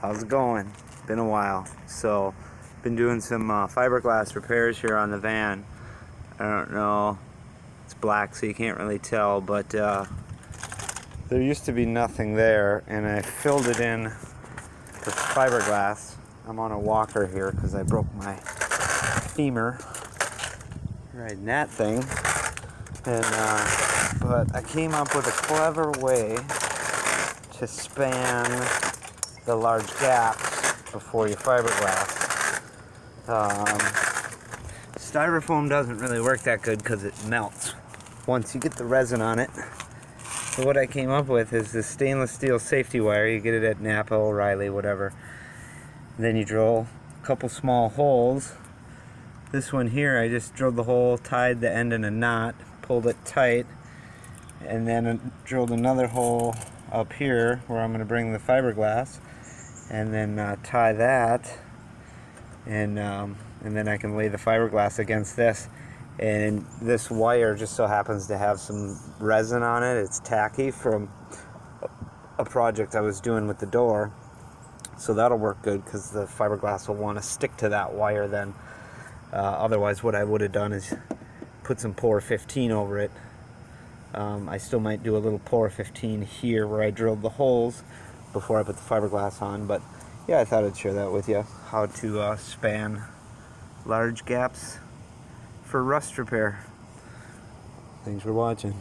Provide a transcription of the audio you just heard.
How's it going? Been a while. So, been doing some uh, fiberglass repairs here on the van. I don't know. It's black, so you can't really tell, but uh, there used to be nothing there, and I filled it in with fiberglass. I'm on a walker here because I broke my femur riding that thing. And uh, but I came up with a clever way to span the large gaps before you fiberglass. Um, styrofoam doesn't really work that good because it melts once you get the resin on it. So what I came up with is this stainless steel safety wire. You get it at Napa, O'Reilly, whatever. Then you drill a couple small holes. This one here, I just drilled the hole, tied the end in a knot, pulled it tight, and then drilled another hole up here where I'm going to bring the fiberglass and then uh, tie that and um, and then I can lay the fiberglass against this. And this wire just so happens to have some resin on it. It's tacky from a project I was doing with the door. So that'll work good because the fiberglass will want to stick to that wire then. Uh, otherwise what I would have done is put some POR 15 over it um, I still might do a little POR 15 here where I drilled the holes before I put the fiberglass on. But yeah, I thought I'd share that with you. How to uh, span large gaps for rust repair. Thanks for watching.